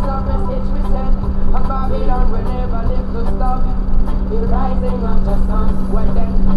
is a message we send. And Babylon will never live to stop the rising of the sun. When then